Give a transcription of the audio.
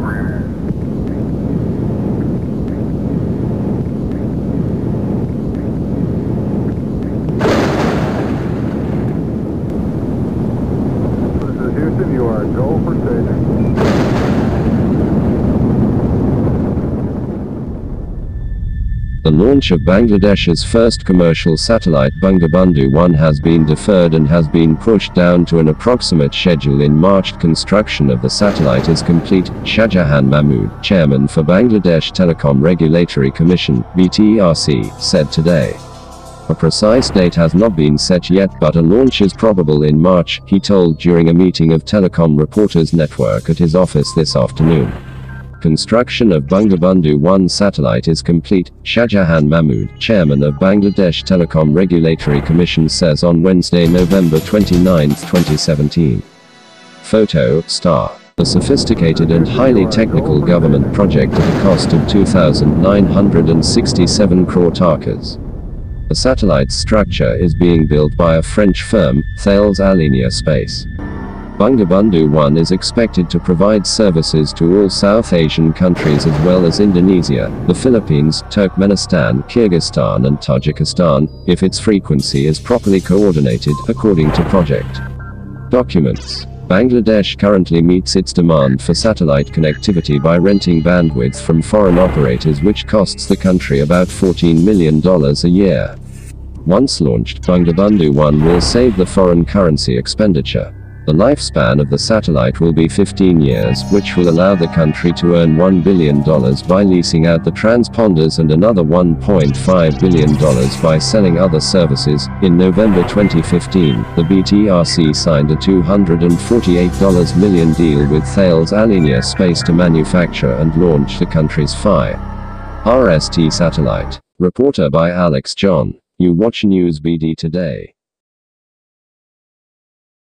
here. This is Houston, you are go for station. The launch of Bangladesh's first commercial satellite Bangabandhu 1 has been deferred and has been pushed down to an approximate schedule in March. Construction of the satellite is complete, Shahjahan Mahmood, chairman for Bangladesh Telecom Regulatory Commission, BTRC, said today. A precise date has not been set yet, but a launch is probable in March, he told during a meeting of Telecom Reporters Network at his office this afternoon. Construction of Bangabandhu 1 satellite is complete, Shahjahan Mahmood, chairman of Bangladesh Telecom Regulatory Commission says on Wednesday, November 29, 2017. Photo, star. A sophisticated and highly technical government project at a cost of 2,967 crore takas. The satellite's structure is being built by a French firm, Thales Alenia Space. Bangabandhu 1 is expected to provide services to all South Asian countries as well as Indonesia, the Philippines, Turkmenistan, Kyrgyzstan and Tajikistan, if its frequency is properly coordinated, according to project documents. Bangladesh currently meets its demand for satellite connectivity by renting bandwidth from foreign operators which costs the country about $14 million a year. Once launched, Bangabandhu 1 will save the foreign currency expenditure. The lifespan of the satellite will be 15 years, which will allow the country to earn $1 billion by leasing out the transponders and another $1.5 billion by selling other services. In November 2015, the BTRC signed a $248 million deal with Thales Alenia Space to manufacture and launch the country's FI RST satellite. Reporter by Alex John. You watch News BD today.